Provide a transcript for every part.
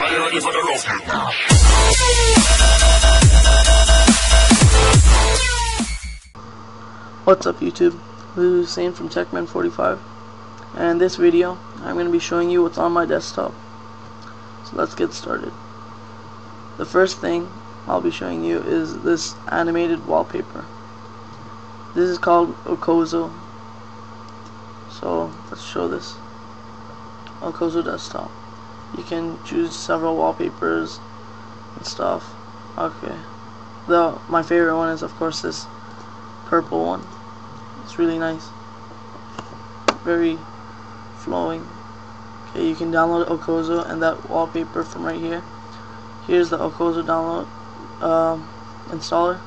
What's up YouTube? This is Hussain from TechMen45 and in this video I'm going to be showing you what's on my desktop. So let's get started. The first thing I'll be showing you is this animated wallpaper. This is called Okozo. So let's show this. Okozo desktop. You can choose several wallpapers and stuff. Okay. The my favorite one is of course this purple one. It's really nice. Very flowing. Okay, you can download Okozo and that wallpaper from right here. Here's the Okozo download um, installer.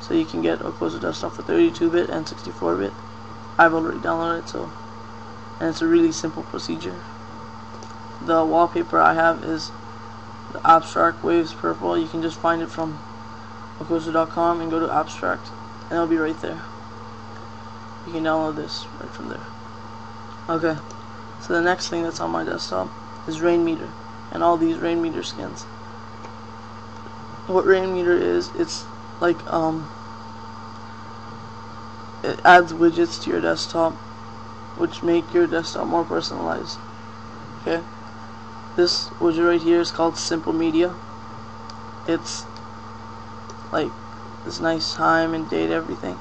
So you can get Okozo desktop for 32-bit and 64-bit. I've already downloaded it, so and it's a really simple procedure. The wallpaper I have is the Abstract Waves Purple. You can just find it from Okozo.com and go to Abstract and it'll be right there. You can download this right from there. Okay, so the next thing that's on my desktop is Rainmeter and all these Rainmeter skins. What Rainmeter is, it's like um, it adds widgets to your desktop, which make your desktop more personalized. Okay, this widget right here is called Simple Media. It's like this nice time and date everything.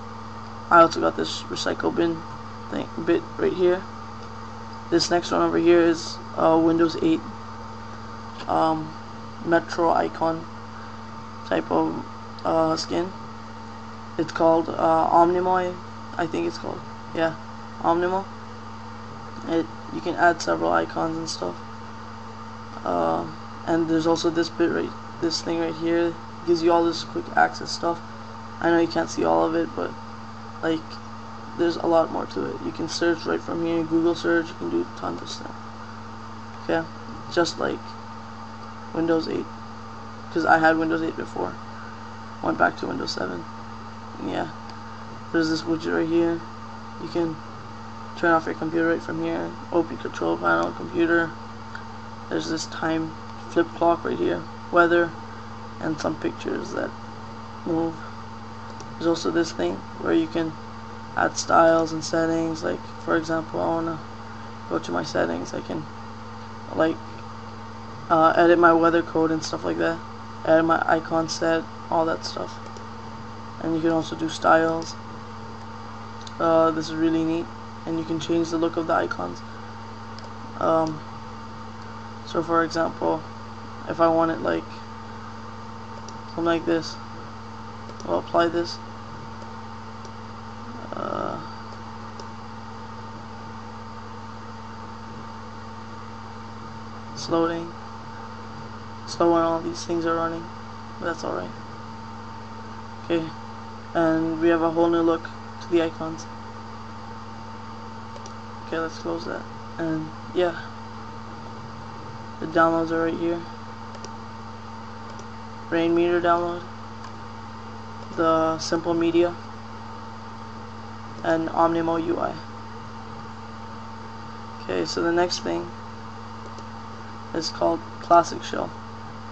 I also got this recycle bin thing bit right here. This next one over here is uh, Windows 8 um, Metro icon type of uh, skin. It's called uh, Omnimo, I think it's called. Yeah, Omnimo. It you can add several icons and stuff. Uh, and there's also this bit right, this thing right here gives you all this quick access stuff. I know you can't see all of it, but like there's a lot more to it. You can search right from here, Google search, you can do tons of stuff. Okay, just like Windows 8, because I had Windows 8 before. Went back to Windows 7. Yeah, there's this widget right here. You can turn off your computer right from here. Open control panel, computer. There's this time flip clock right here. Weather, and some pictures that move. There's also this thing where you can add styles and settings. Like for example, I wanna go to my settings. I can like uh, edit my weather code and stuff like that. Add my icon set, all that stuff. And you can also do styles. Uh, this is really neat, and you can change the look of the icons. Um, so for example, if I want it like something like this, I'll apply this. Uh, it's loading. Slow when all these things are running, but that's alright. Okay, and we have a whole new look to the icons. Okay, let's close that. And yeah, the downloads are right here. Rainmeter download, the Simple Media, and Omnimo UI. Okay, so the next thing is called Classic Shell.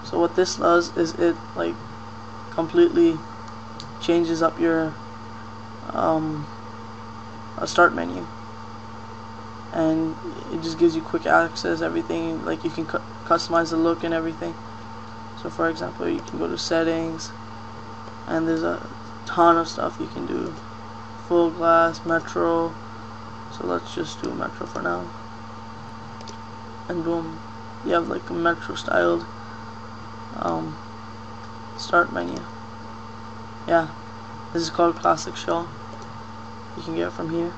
So what this does is it like completely changes up your um, start menu and it just gives you quick access everything like you can cu customize the look and everything. So for example you can go to settings and there's a ton of stuff you can do. Full glass metro. So let's just do metro for now. And boom you have like a metro styled um, start menu. Yeah this is called classic shell. You can get it from here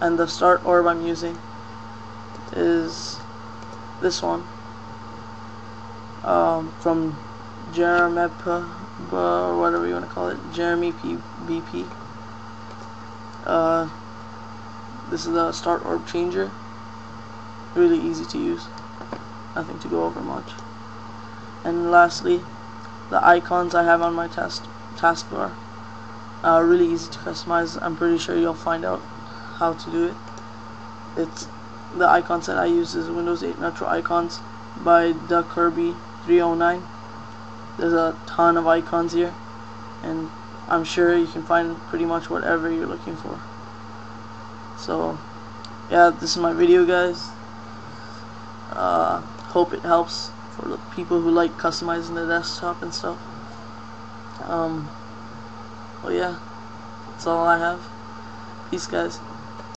and the start orb I'm using is this one. Um, from Jeremepa or whatever you want to call it Jeremy P BP uh, this is the start orb changer. Really easy to use. Nothing to go over much. And lastly the icons I have on my task taskbar. Are really easy to customize. I'm pretty sure you'll find out how to do it. It's the icon set I use is Windows 8 Metro icons by Duck Kirby 309 there's a ton of icons here and I'm sure you can find pretty much whatever you're looking for. So yeah this is my video guys. Uh, hope it helps for the people who like customizing the desktop and stuff. Um well yeah that's all I have. Peace guys